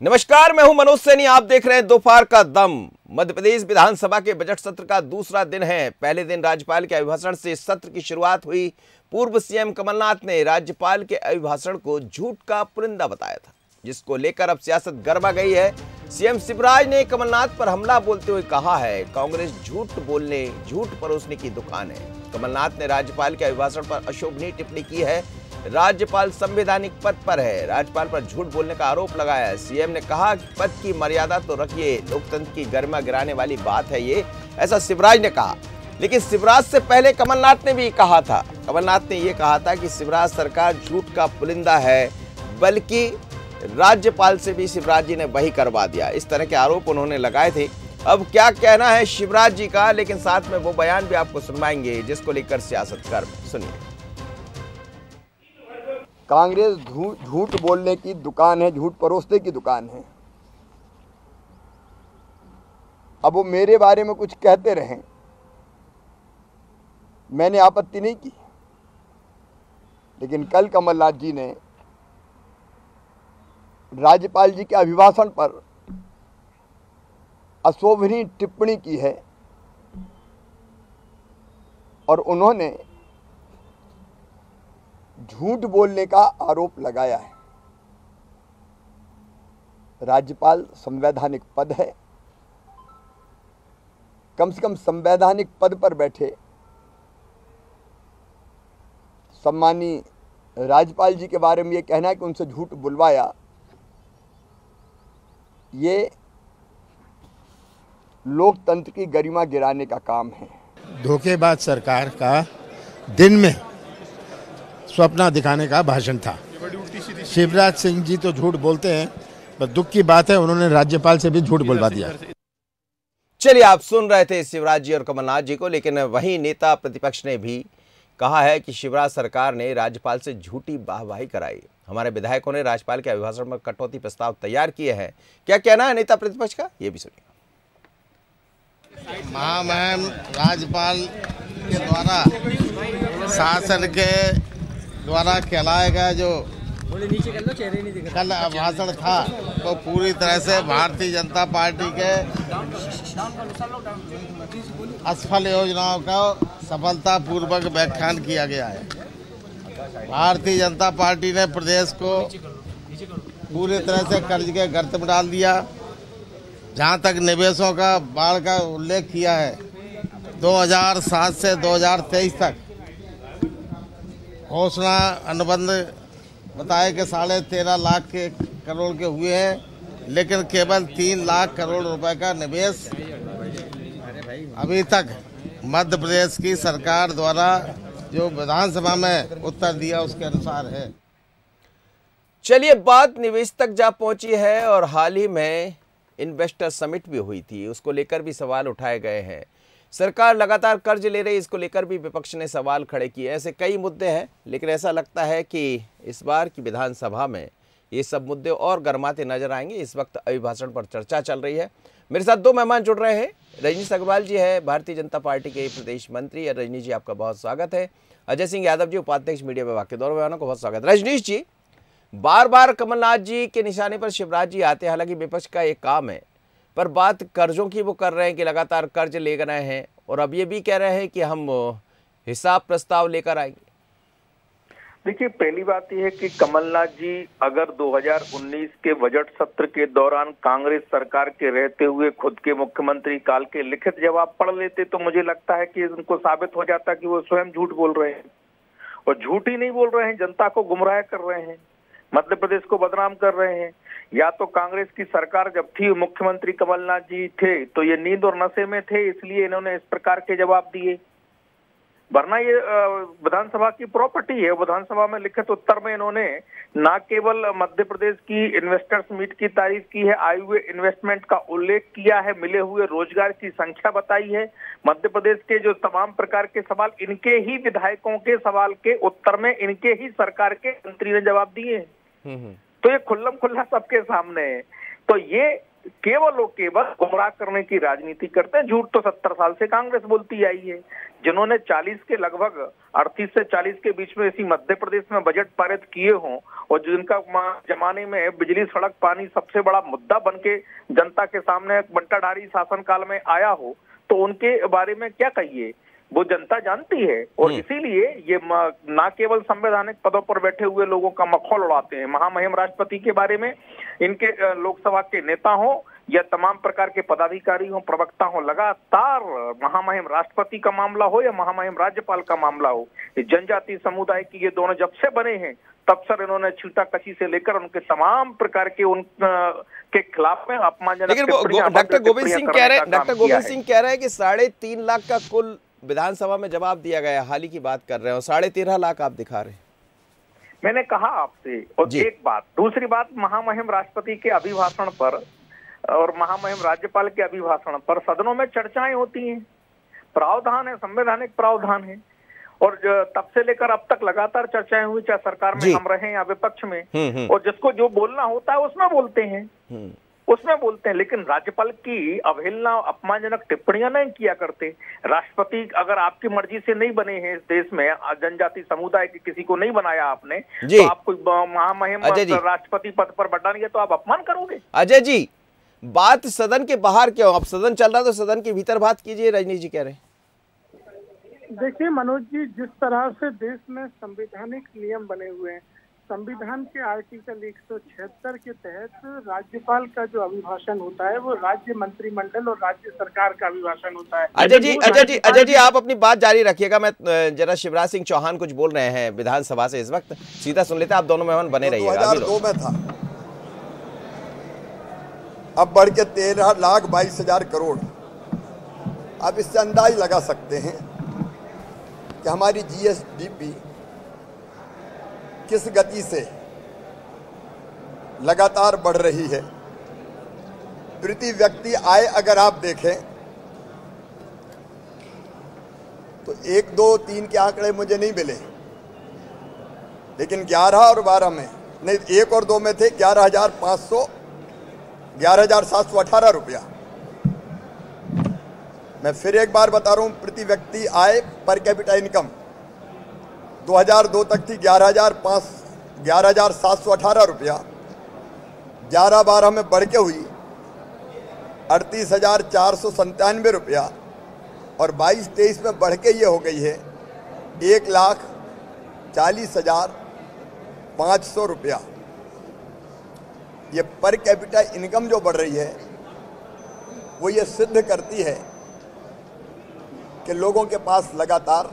नमस्कार, मैं हूँ मनोज सैनी। आप देख रहे हैं दोपहर का दम। मध्य प्रदेश विधानसभा के बजट सत्र का दूसरा दिन है। पहले दिन राज्यपाल के अभिभाषण से सत्र की शुरुआत हुई। पूर्व सीएम कमलनाथ ने राज्यपाल के अभिभाषण को झूठ का पुरिंदा बताया था, जिसको लेकर अब सियासत गरमा गई है। सीएम शिवराज ने कमलनाथ पर हमला बोलते हुए कहा है, कांग्रेस झूठ बोलने, झूठ परोसने की दुकान है। कमलनाथ ने राज्यपाल के अभिभाषण पर अशोभनीय टिप्पणी की है। राज्यपाल संवैधानिक पद पर है। राज्यपाल पर झूठ बोलने का आरोप लगाया सीएम ने कहा पद की मर्यादा तो रखिए, लोकतंत्र की गरिमा गिराने वाली बात है ये, ऐसा शिवराज ने कहा। लेकिन शिवराज से पहले कमलनाथ ने भी कहा था। कमलनाथ ने यह कहा था कि शिवराज सरकार झूठ का पुलिंदा है, बल्कि राज्यपाल से भी शिवराज जी ने वही करवा दिया। इस तरह के आरोप उन्होंने लगाए थे। अब क्या कहना है शिवराज जी का? लेकिन साथ में वो बयान भी आपको सुनवाएँगे, जिसको लेकर सियासत कर सुनिए। कांग्रेस झूठ बोलने की दुकान है, झूठ परोसने की दुकान है। अब वो मेरे बारे में कुछ कहते रहें। मैंने आपत्ति नहीं की। लेकिन कल कमलनाथ जी ने राज्यपाल जी के अभिभाषण पर अशोभनीय टिप्पणी की है और उन्होंने झूठ बोलने का आरोप लगाया है। राज्यपाल संवैधानिक पद है। कम से कम संवैधानिक पद पर बैठे सम्मानी राज्यपाल जी के बारे में ये कहना है कि उनसे झूठ बुलवाया। ये लोकतंत्र की गरिमा गिराने का काम है। धोखेबाज सरकार का दिन में स्वप्न दिखाने का भाषण था। शिवराज सिंह जी तो झूठ बोलते हैं पर दुख की बात है उन्होंने राज्यपाल से भी झूठ बुलवा दिया। चलिए आप सुन रहे थे शिवराज जी और कमलनाथ जी को लेकिन वही नेता प्रतिपक्ष ने भी कहा है कि शिवराज सरकार ने राज्यपाल से झूठी वाहवाही कराई। हमारे विधायकों ने राज्यपाल के अभिभाषण में कटौती प्रस्ताव तैयार किए हैं। क्या कहना है नेता प्रतिपक्ष का? ये भी सुनिए। महामहिम राज्यपाल के द्वारा शासन के द्वारा कहलाया गया जो कल भाषण था तो पूरी तरह से भारतीय जनता पार्टी के असफल योजनाओं का सफलता पूर्वक व्याख्यान किया गया है। भारतीय जनता पार्टी ने प्रदेश को पूरी तरह से कर्ज के गर्त में डाल दिया। जहाँ तक निवेशों का बाढ़ का उल्लेख किया है 2007 से 2023 तक घोषणा अनुबंध बताए कि साढ़े तेरह लाख के करोड़ के हुए हैं, लेकिन केवल तीन लाख करोड़ रुपए का निवेश अभी तक मध्य प्रदेश की सरकार द्वारा जो विधानसभा में उत्तर दिया उसके अनुसार है। चलिए, बात निवेश तक जा पहुँची है और हाल ही में इन्वेस्टर समिट भी हुई थी, उसको लेकर भी सवाल उठाए गए हैं। सरकार लगातार कर्ज ले रही इसको लेकर भी विपक्ष ने सवाल खड़े किए ऐसे कई मुद्दे हैं, लेकिन ऐसा लगता है कि इस बार की विधानसभा में ये सब मुद्दे और गर्माते नज़र आएँगे। इस वक्त अभिभाषण पर चर्चा चल रही है। मेरे साथ दो मेहमान जुड़ रहे हैं। रजनीश अग्रवाल जी है, भारतीय जनता पार्टी के प्रदेश मंत्री, और रजनीश जी, आपका बहुत स्वागत है। अजय सिंह यादव जी, उपाध्यक्ष मीडिया विभाग के दोनों मेहमानों को बहुत स्वागत। रजनीश जी बार बार कमलनाथ जी के निशाने पर शिवराज जी आते हैं। हालाँकि विपक्ष का एक काम है पर बात कर्जों की वो कर रहे हैं कि लगातार कर्ज ले रहे हैं और अब ये भी कह रहे हैं कि हम हिसाब प्रस्ताव लेकर आएँगे। देखिए, पहली बात यह है कि कमलनाथ जी, अगर 2019 के बजट सत्र के दौरान कांग्रेस सरकार के रहते हुए खुद के मुख्यमंत्री काल के लिखित जवाब पढ़ लेते तो मुझे लगता है कि उनको साबित हो जाता कि वो स्वयं झूठ बोल रहे हैं। और झूठ ही नहीं बोल रहे हैं, जनता को गुमराह कर रहे हैं। मध्य प्रदेश को बदनाम कर रहे हैं। या तो कांग्रेस की सरकार जब थी, मुख्यमंत्री कमलनाथ जी थे तो ये नींद और नशे में थे, इसलिए इन्होंने इस प्रकार के जवाब दिए। वरना ये विधानसभा की प्रॉपर्टी है। विधानसभा में लिखित उत्तर में इन्होंने न केवल मध्य प्रदेश की इन्वेस्टर्स मीट की तारीफ़ की है, आए हुए इन्वेस्टमेंट का उल्लेख किया है, मिले हुए रोज़गार की संख्या बताई है। मध्य प्रदेश के जो तमाम प्रकार के सवाल, इनके ही विधायकों के सवाल के उत्तर में, इनके ही सरकार के मंत्री ने जवाब दिए हैं। तो ये खुल्लम खुल्ला सबके सामने है। तो ये केवल और केवल गुमराह करने की राजनीति करते हैं। झूठ तो सत्तर साल से कांग्रेस बोलती आई है। जिन्होंने 40 के लगभग 38 से 40 के बीच में इसी मध्य प्रदेश में बजट पारित किए हों और जिनका जमाने में बिजली, सड़क, पानी सबसे बड़ा मुद्दा बन के जनता के सामने बंटाधारी शासनकाल में आया हो तो उनके बारे में क्या कहिए? वो जनता जानती है और इसीलिए ये ना केवल संवैधानिक पदों पर बैठे हुए लोगों का मखौल उड़ाते हैं। महामहिम राष्ट्रपति के बारे में इनके लोकसभा के नेता हो या तमाम प्रकार के पदाधिकारी हो प्रवक्ता हो लगातार महामहिम राष्ट्रपति का मामला हो या महामहिम राज्यपाल का मामला हो जनजाति समुदाय की ये दोनों जब से बने हैं तब सर इन्होंने छीटा कशी से लेकर उनके तमाम प्रकार के उन के खिलाफ में अपमानजनक डॉक्टर गोविंद सिंह कह रहे डॉक्टर गोविंद सिंह कह रहे हैं कि साढ़े तीन लाख का कुल विधानसभा में जवाब दिया गया हाल ही की बात कर रहे हो साढ़े तेरह लाख आप दिखा रहे हैं। मैंने कहा आपसे और एक बात दूसरी बात महामहिम राष्ट्रपति के अभिभाषण पर और महामहिम राज्यपाल के अभिभाषण पर सदनों में चर्चाएँ होती हैं। प्रावधान है संवैधानिक प्रावधान है और तब से लेकर अब तक लगातार चर्चाएँ हुई चाहे सरकार में हम रहे या विपक्ष में। हम्म, हम्म। और जिसको जो बोलना होता है उसमें बोलते हैं। हम्म। उसमें बोलते हैं लेकिन राज्यपाल की अवहेलना अपमानजनक टिप्पणियाँ नहीं किया करते। राष्ट्रपति अगर आपकी मर्ज़ी से नहीं बने हैं इस देश में जनजाति समुदाय के किसी को नहीं बनाया आपने तो आप कोई महामहिम राष्ट्रपति पद पर बैठाएँगे तो आप अपमान करोगे? अजय जी बात सदन के बाहर क्यों? अब सदन चल रहा तो सदन के भीतर बात कीजिए रजनी जी कह रहे देखिए मनोज जी जिस तरह से देश में संवैधानिक नियम बने हुए हैं संविधान के आर्टिकल एक सौ छिहत्तर के तहत राज्यपाल का जो अभिभाषण होता है वो राज्य मंत्रिमंडल और राज्य सरकार का अभिभाषण होता है। अजय जी अजय जी अजय जी आप अपनी बात जारी रखिएगा। मैं जरा शिवराज सिंह चौहान कुछ बोल रहे हैं विधानसभा से इस वक्त। सीधा सुन लेते आप दोनों मेहमान बने रहिए दो में था। अब बढ़ के तेरह लाख बाईस हज़ार करोड़। आप इससे अंदाज लगा सकते हैं कि हमारी जीएसडीपी किस गति से लगातार बढ़ रही है? प्रति व्यक्ति आय अगर आप देखें तो एक, दो, तीन के आंकड़े मुझे नहीं मिले। लेकिन ग्यारह और बारह में, नहीं, एक और दो में थे, ग्यारह हज़ार पाँच सौ, ग्यारह हज़ार सात सौ अठारह रुपया। मैं फिर एक बार बता रहा हूँ प्रति व्यक्ति आय पर कैपिटा इनकम। 2002 तक थी, ग्यारह हज़ार पाँच, ग्यारह हज़ार सात सौ अठारह रुपया। ग्यारह बारह में बढ़ के हुई, अड़तीस हज़ार चार सौ रुपया। और बाईस तेईस में बढ़ के ये हो गई है, एक लाख चालीस हज़ार पाँच सौ रुपया। ये पर कैपिटा इनकम जो बढ़ रही है, वो ये सिद्ध करती है कि लोगों के पास लगातार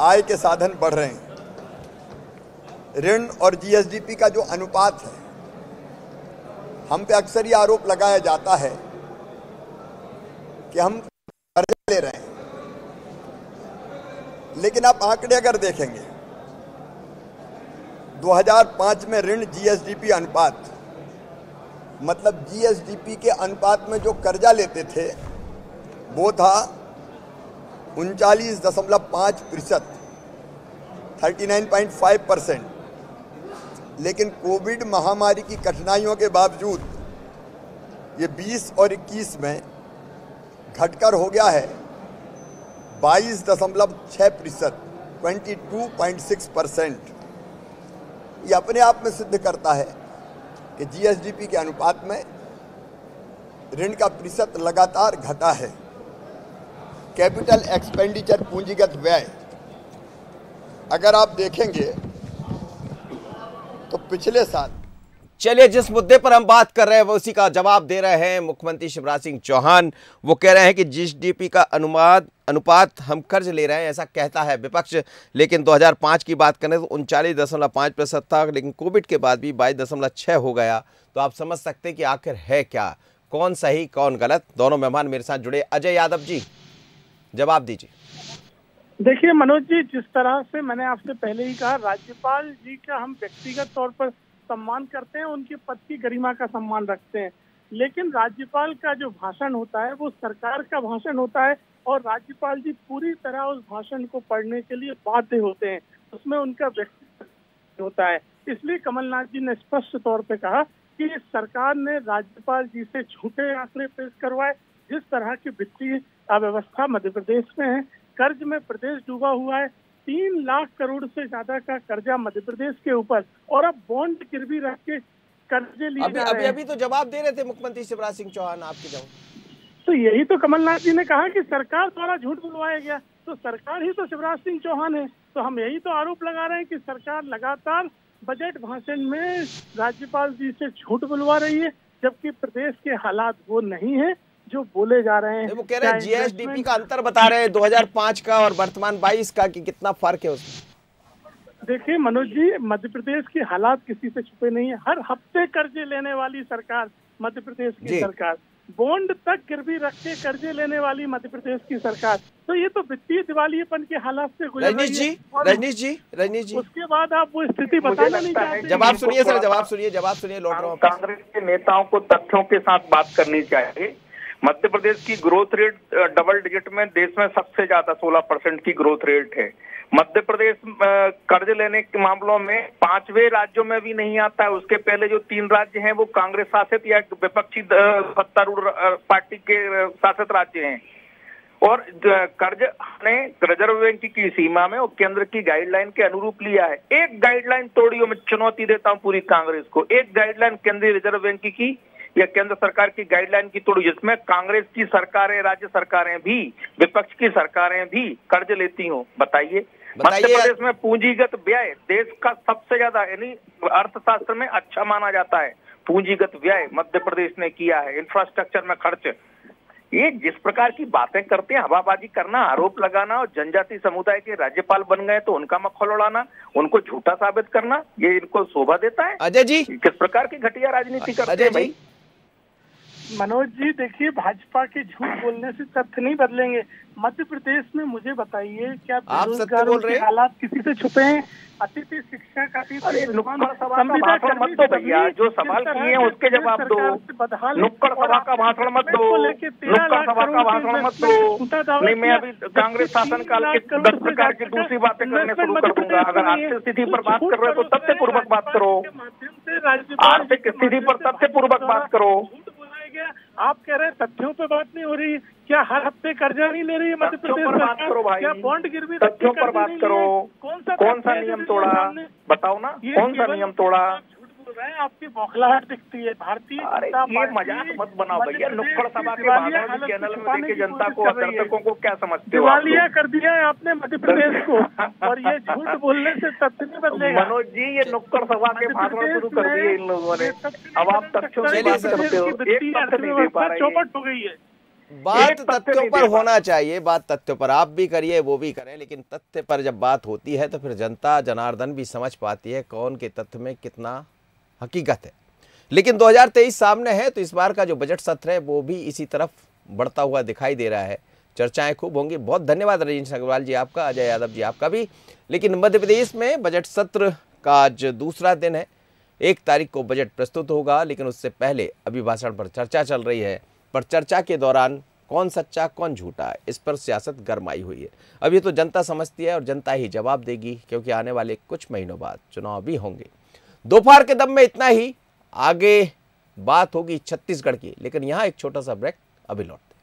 आय के साधन बढ़ रहे हैं। ऋण और जीएसडीपी का जो अनुपात है, हम पे अक्सर ये आरोप लगाया जाता है कि हम कर्ज ले रहे हैं। लेकिन आप आंकड़े अगर देखेंगे 2005 में ऋण जीएसडीपी अनुपात मतलब जीएसडीपी के अनुपात में जो कर्जा लेते थे, वो था उनचालीस दशमलव पाँच प्रतिशत, thirty nine point five percent. लेकिन कोविड महामारी की कठिनाइयों के बावजूद ये 20 और 21 में घटकर हो गया है, बाईस दशमलव छः प्रतिशत, twenty two point six percent. ये अपने आप में सिद्ध करता है कि जीएसडीपी के अनुपात में ऋण का प्रतिशत लगातार घटा है। कैपिटल एक्सपेंडिचर पूंजीगत व्यय। अगर आप देखेंगे तो पिछले साल चलिए, जिस मुद्दे पर हम बात कर रहे हैं, वो उसी का जवाब दे रहे हैं मुख्यमंत्री शिवराज सिंह चौहान। वो कह रहे हैं कि जीएसडीपी का अनुमाद अनुपात हम कर्ज ले रहे हैं, ऐसा कहता है विपक्ष। लेकिन 2005 की बात करें तो उनचालीस दशमलव पाँच प्रतिशत था, लेकिन कोविड के बाद भी बाईस दशमलव छः हो गया। तो आप समझ सकते हैं कि आखिर है क्या। कौन सही, कौन गलत? दोनों मेहमान मेरे साथ जुड़े। अजय यादव जी। जवाब दीजिए। देखिए, मनोज जी, जिस तरह से मैंने आपसे पहले ही कहा, राज्यपाल जी का हम व्यक्तिगत तौर पर सम्मान करते हैं, उनके पद की गरिमा का सम्मान रखते हैं। लेकिन राज्यपाल का जो भाषण होता है, वो सरकार का भाषण होता है और राज्यपाल जी पूरी तरह उस भाषण को पढ़ने के लिए बाध्य होते हैं। उसमें उनका व्यक्तिगत होता है। इसलिए कमलनाथ जी ने स्पष्ट तौर पर कहा कि सरकार ने राज्यपाल जी से झूठे आंकड़े पेश करवाए जिस तरह की वित्तीय अव्यवस्था मध्य प्रदेश में है कर्ज में प्रदेश डूबा हुआ है तीन लाख करोड़ से ज़्यादा का कर्जा मध्य प्रदेश के ऊपर और अब बॉन्ड गिरवी रख के कर्जे लिए अभी अभी अभी तो जवाब दे रहे थे मुख्यमंत्री शिवराज सिंह चौहान आपके जवाब। तो यही तो कमलनाथ जी ने कहा कि सरकार द्वारा झूठ बुलवाया गया। तो सरकार ही तो शिवराज सिंह चौहान है। तो हम यही तो आरोप लगा रहे हैं कि सरकार लगातार बजट भाषण में राज्यपाल जी से झूठ बुलवा रही है जबकि प्रदेश के हालात वो नहीं है। जो बोले जा रहे हैं वो कह रहे हैं जीएसडीपी का अंतर बता रहे हैं 2005 का और वर्तमान 22 का कि कितना फ़र्क है उसमें? देखिए मनोज जी मध्य प्रदेश के हालात किसी से छुपे नहीं है। हर हफ़्ते कर्जे लेने वाली सरकार मध्य प्रदेश की सरकार। बॉन्ड तक गिरवी रख के कर्जे लेने वाली मध्य प्रदेश की सरकार। तो ये तो वित्तीय दिवालियेपन के हालात से गुजर रजनीश जी रजनीश जी रजनीश जी। उसके बाद आप वो स्थिति बताना नहीं चाहते। जवाब सुनिए सर जवाब सुनिए जवाब सुनिए लौट रहा हूँ। कांग्रेस के नेताओं को तथ्यों के साथ बात करनी चाहिए। मध्य प्रदेश की ग्रोथ रेट डबल डिजिट में देश में सबसे ज़्यादा 16 परसेंट की ग्रोथ रेट है। मध्य प्रदेश कर्ज लेने के मामलों में पांचवे राज्यों में भी नहीं आता। है उसके पहले जो तीन राज्य हैं, वो कांग्रेस शासित या विपक्षी सत्तारूढ़ पार्टी के शासित राज्य हैं। और कर्ज ने रिज़र्व बैंक की सीमा में और केंद्र की गाइडलाइन के अनुरूप लिया है। एक गाइडलाइन तोड़ी और मैं चुनौती देता हूँ पूरी कांग्रेस को। एक गाइडलाइन केंद्रीय रिज़र्व बैंक की या केंद्र सरकार की गाइडलाइन की तोड़ जिसमें कांग्रेस की सरकारें राज्य सरकारें भी विपक्ष की सरकारें भी कर्ज लेती हो बताइए। मध्य प्रदेश में पूंजीगत व्यय देश का सबसे ज़्यादा यानी अर्थशास्त्र में अच्छा माना जाता है। पूंजीगत व्यय मध्य प्रदेश ने किया है इंफ्रास्ट्रक्चर में खर्च। ये जिस प्रकार की बातें करते हैं हवाबाजी करना आरोप लगाना और जनजाति समुदाय के राज्यपाल बन गए तो उनका मखौल उड़ाना उनको झूठा साबित करना ये इनको शोभा देता है। अजय जी। किस प्रकार की घटिया राजनीति करते हैं भाई? मनोज जी देखिए भाजपा के झूठ बोलने से तथ्य नहीं बदलेंगे। मध्य प्रदेश में मुझे बताइए क्या आप सत्य बोल रहे हालात किसी से छुपे हैं? अतिथि शिक्षा का का भाषण मत दो भैया जो सवाल किए हैं उसके जवाब दो। नुक्कड़ सभा का भाषण मत दो। नुक्कड़ सभा का भाषण मत दो। नहीं मैं अभी कांग्रेस शासन काल के दस प्रकार की दूसरी बातें करने शुरू कर दूँगा अगर आर्थिक स्थिति पर बात कर रहे हो तो तथ्य पूर्वक बात करो। आर्थिक स्थिति पर तथ्य पूर्वक बात करो। आप कह रहे हैं तथ्यों पे बात नहीं हो रही क्या हर हफ़्ते कर्जा नहीं ले रही है मध्य प्रदेश पर बात करो भाई। क्या बॉन्ड गिरवी तथ्यों पर बात करो। कौन सा कौन सा नियम तोड़ा? बताओ ना कौन सा नियम तोड़ा? बोल रहे हैं आपकी बौखलाहट दिखती है। भारतीय ये मज़ाक मत बनाओ भैया नुक्कड़ सभा के चैनल में छुपाने देखे की जनता को। दर्शकों को क्या समझते हो दिवालिया कर दिया है आपने मध्य प्रदेश को और ये झूठ बोलने से तथ्य नहीं बदलेगा। मनोज जी ये नुक्कड़ सभा के भाषण शुरू कर दिए इन लोगों ने। अब आप तथ्यों चलिए बात करते हो एक तथ्य नहीं दे पा रहे चौपट हो गई है। बात तथ्यों पर होना चाहिए बात तथ्यों पर आप भी करिए वो भी करें लेकिन तथ्य पर जब बात होती है तो फिर जनता जनार्दन भी समझ पाती है कौन के तथ्य में कितना हकीकत है। लेकिन 2023 सामने है तो इस बार का जो बजट सत्र है, वो भी इसी तरफ़ बढ़ता हुआ दिखाई दे रहा है। चर्चाएँ खूब होंगी। बहुत धन्यवाद रजनीश अग्रवाल जी आपका, अजय यादव जी आपका भी। लेकिन मध्य प्रदेश में बजट सत्र का आज दूसरा दिन है। एक तारीख को बजट प्रस्तुत होगा, लेकिन उससे पहले अभिभाषण पर चर्चा चल रही है। पर चर्चा के दौरान कौन सच्चा, कौन झूठा है इस पर सियासत गरमाई हुई है। अब ये तो जनता समझती है और जनता ही जवाब देगी, क्योंकि आने वाले कुछ महीनों बाद चुनाव भी होंगे। दोपहर के दम में इतना ही आगे बात होगी छत्तीसगढ़ की, लेकिन यहाँ एक छोटा सा ब्रेक अभी लौटते।